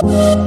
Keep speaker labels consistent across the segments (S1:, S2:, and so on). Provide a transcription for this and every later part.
S1: Bye.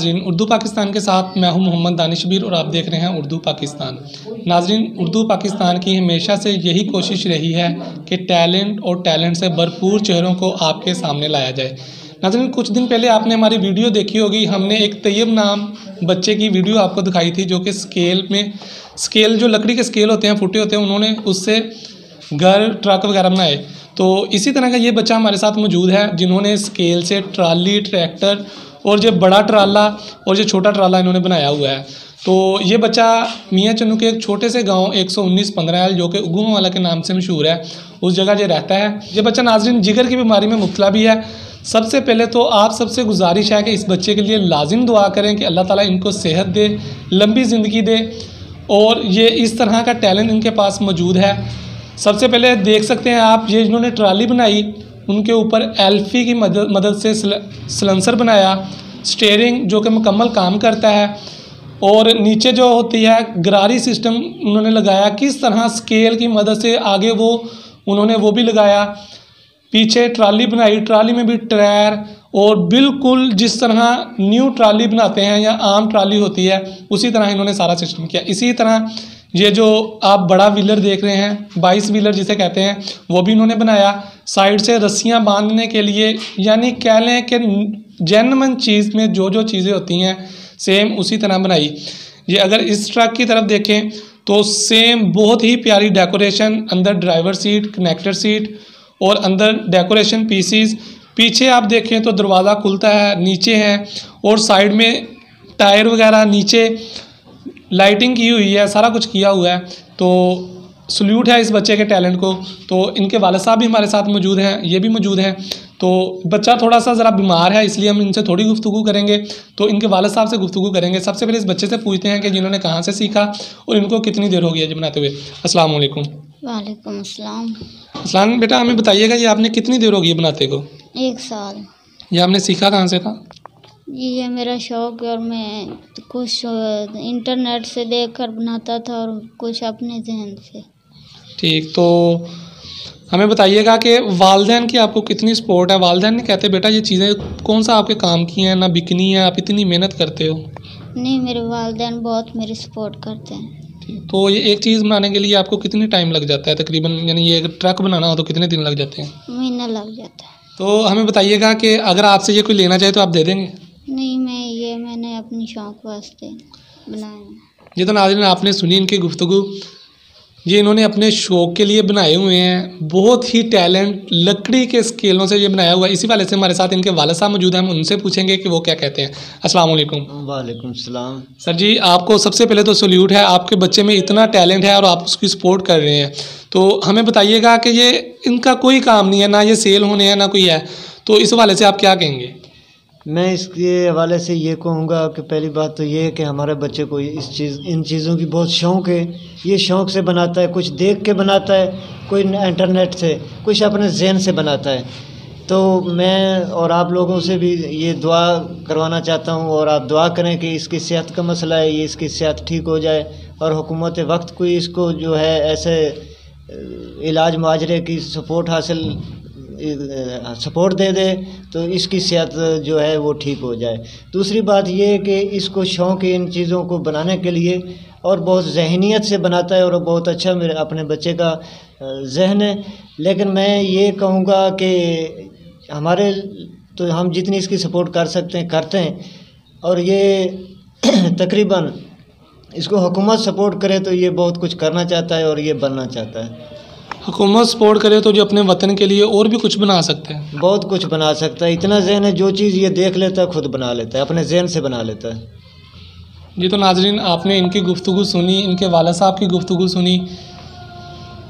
S1: नाजरीन, उर्दू पाकिस्तान के साथ मैं हूँ मोहम्मद दानिशबीर और आप देख रहे हैं उर्दू पाकिस्तान। नाजरीन, उर्दू पाकिस्तान की हमेशा से यही कोशिश रही है कि टैलेंट और टैलेंट से भरपूर चेहरों को आपके सामने लाया जाए। नाजरीन, कुछ दिन पहले आपने हमारी वीडियो देखी होगी। हमने एक तैयब नाम बच्चे की वीडियो आपको दिखाई थी जो कि स्केल में, स्केल, जो लकड़ी के स्केल होते हैं, फुटे होते हैं, उन्होंने उससे घर, ट्रक वगैरह बनाए। तो इसी तरह का ये बच्चा हमारे साथ मौजूद है, जिन्होंने स्केल से ट्राली, ट्रैक्टर और जो बड़ा ट्राला और जो छोटा ट्राला इन्होंने बनाया हुआ है। तो ये बच्चा मियाँ चन्नू के एक छोटे से गाँव 119 पंद्रह जो कि उगुमा वाला के नाम से मशहूर है, उस जगह ये रहता है। ये बच्चा नाजरीन जिगर की बीमारी में मुबतला भी है। सबसे पहले तो आप सबसे गुजारिश है कि इस बच्चे के लिए लाजिम दुआ करें कि अल्लाह ताला इनको सेहत दे, लंबी ज़िंदगी दे और ये इस तरह का टैलेंट इनके पास मौजूद है। सबसे पहले देख सकते हैं आप, ये इन्होंने ट्राली बनाई उनके ऊपर एल्फी की मदद मदद से सलेंसर बनाया, स्टेयरिंग जो कि मुकम्मल काम करता है, और नीचे जो होती है गरारी सिस्टम उन्होंने लगाया, किस तरह स्केल की मदद से आगे वो, उन्होंने वो भी लगाया। पीछे ट्राली बनाई, ट्राली में भी टायर और बिल्कुल जिस तरह न्यू ट्राली बनाते हैं या आम ट्राली होती है, उसी तरह इन्होंने सारा सिस्टम किया। इसी तरह ये जो आप बड़ा व्हीलर देख रहे हैं, बाईस व्हीलर जिसे कहते हैं, वो भी इन्होंने बनाया। साइड से रस्सियाँ बांधने के लिए, यानी कह लें कि जैनमन चीज़ में जो जो चीज़ें होती हैं, सेम उसी तरह बनाई। ये अगर इस ट्रक की तरफ़ देखें तो सेम बहुत ही प्यारी डेकोरेशन, अंदर ड्राइवर सीट, कनेक्टर सीट और अंदर डेकोरेशन पीसीज। पीछे आप देखें तो दरवाज़ा खुलता है, नीचे है और साइड में टायर वगैरह नीचे। लाइटिंग की हुई है सारा कुछ किया हुआ है। तो सल्यूट है इस बच्चे के टैलेंट को। तो इनके वाले साहब भी हमारे साथ मौजूद हैं ये भी मौजूद हैं। तो बच्चा थोड़ा सा ज़रा बीमार है इसलिए हम इनसे थोड़ी गुफ्तु करेंगे। तो इनके वाले साहब से गुफ्तु करेंगे। सबसे पहले इस बच्चे से पूछते हैं कि जिन्होंने कहाँ से सीखा और इनको कितनी देर हो गई है जी बनाते हुए। अस्सलाम वालेकुम।
S2: वालेकुम अस्सलाम।
S1: अस्सलाम बेटा हमें बताइएगा ये आपने कितनी देर होगी बनाते को?
S2: एक साल।
S1: ये आपने सीखा कहाँ से था?
S2: ये मेरा शौक है और मैं कुछ इंटरनेट से देख कर बनाता था और कुछ अपने जहन से।
S1: ठीक तो हमें बताइएगा कि वालदेन की आपको कितनी सपोर्ट है? वालदेन ने कहते बेटा ये चीज़ें कौन सा आपके काम की हैं? ना बिकनी है आप इतनी मेहनत करते हो।
S2: नहीं मेरे वालदेन बहुत मेरी सपोर्ट करते हैं।
S1: तो ये एक चीज़ बनाने के लिए आपको कितनी टाइम लग जाता है? तकरीबन यानी ये ट्रक बनाना हो तो कितने दिन लग जाते हैं?
S2: महीना लग जाता है।
S1: तो हमें बताइएगा कि अगर आपसे ये कोई लेना चाहे तो आप दे देंगे?
S2: मैंने अपनी शौक वास्ते बनाया
S1: ये तो नाजरीन आपने सुनी इनकी गुफ्तु ये इन्होंने अपने शौक के लिए बनाए हुए हैं। बहुत ही टैलेंट लकड़ी के स्केलों से ये बनाया हुआ। है इसी वाले से हमारे साथ इनके वाले साहब मौजूद हैं। हम उनसे पूछेंगे कि वो क्या कहते हैं। अस्सलाम वालेकुम
S3: वालेकुम सलाम।
S1: सर जी आपको सबसे पहले तो सल्यूट है आपके बच्चे में इतना टैलेंट है और आप उसकी सपोर्ट कर रहे हैं। तो हमें बताइएगा कि ये इनका कोई काम नहीं है ना ये सेल होने हैं ना कोई है। तो इस वाले से आप क्या कहेंगे?
S3: मैं इसके हवाले से ये कहूँगा कि पहली बात तो ये है कि हमारे बच्चे को इस चीज़, इन चीज़ों की बहुत शौक़ है। ये शौक़ से बनाता है, कुछ देख के बनाता है, कोई इंटरनेट से, कुछ अपने जहन से बनाता है। तो मैं और आप लोगों से भी ये दुआ करवाना चाहता हूँ और आप दुआ करें कि इसकी सेहत का मसला है, ये इसकी सेहत ठीक हो जाए और हुकूमत वक्त कोई इसको जो है ऐसे इलाज माजरे की सपोर्ट हासिल सपोर्ट दे दे तो इसकी सेहत जो है वो ठीक हो जाए। दूसरी बात ये है कि इसको शौक़ इन चीज़ों को बनाने के लिए और बहुत जहनीत से बनाता है और बहुत अच्छा मेरे, अपने बच्चे का जहन है। लेकिन मैं ये कहूँगा कि हमारे तो हम जितनी इसकी सपोर्ट कर सकते हैं, करते हैं। और ये तकरीबन इसको हुकूमत सपोर्ट करे तो ये बहुत कुछ करना चाहता है और ये बनना चाहता है।
S1: हुकूमत सपोर्ट करे तो जो अपने वतन के लिए और भी कुछ बना सकते हैं।
S3: बहुत कुछ बना सकता है। इतना जहन है जो चीज़ ये देख लेता है खुद बना लेता है अपने जहन से बना लेता है।
S1: जी तो नाजरीन आपने इनकी गुफ्तु सुनी इनके वाला साहब की गुफ्तु सुनी।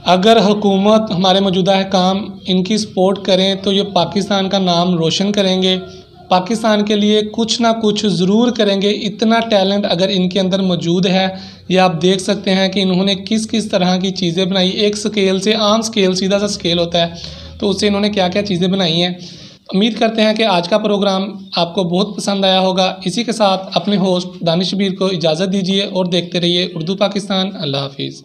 S1: अगर हुकूमत हमारे मौजूदा है काम इनकी सपोर्ट करें तो ये पाकिस्तान का नाम रोशन करेंगे। पाकिस्तान के लिए कुछ ना कुछ ज़रूर करेंगे। इतना टैलेंट अगर इनके अंदर मौजूद है ये आप देख सकते हैं कि इन्होंने किस किस तरह की चीज़ें बनाई। एक स्केल से आम स्केल सीधा सा स्केल होता है। तो उससे इन्होंने क्या क्या चीज़ें बनाई हैं। उम्मीद करते हैं कि आज का प्रोग्राम आपको बहुत पसंद आया होगा। इसी के साथ अपने होस्ट दानिशबीर को इजाज़त दीजिए और देखते रहिए उर्दू पाकिस्तान। अल्लाह हाफिज़।